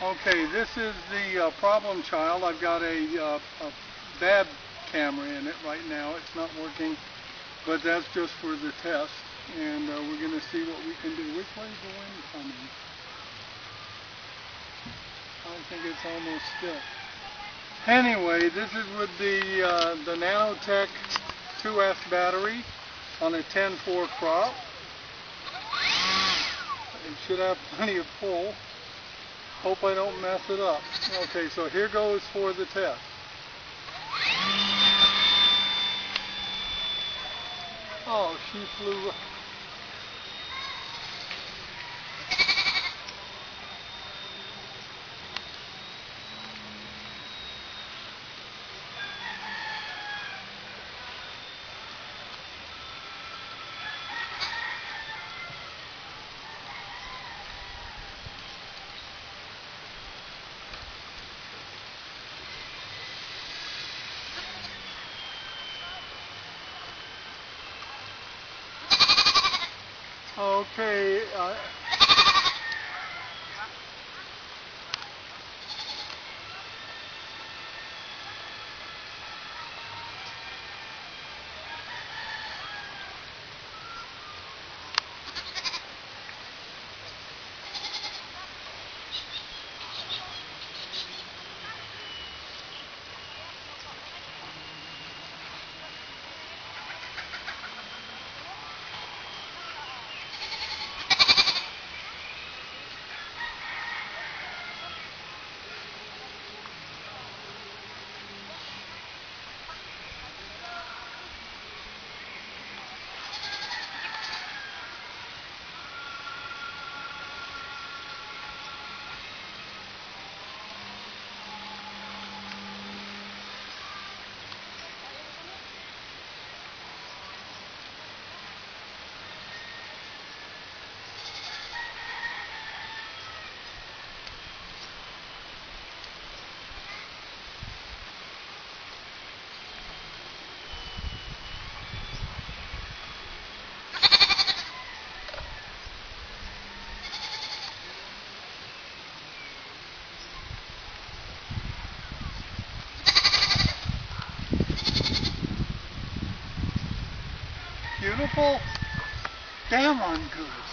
Okay, this is the uh, problem child. I've got a, uh, a bad camera in it right now. It's not working, but that's just for the test. And uh, we're going to see what we can do. Which way is the wind coming? I think it's almost still. Anyway, this is with the, uh, the Nanotech 2S battery on a 10-4 prop. It should have plenty of pull. Hope I don't mess it up. Okay, so here goes for the test. Oh, she flew. Okay. Uh, beautiful. Damn, I'm good.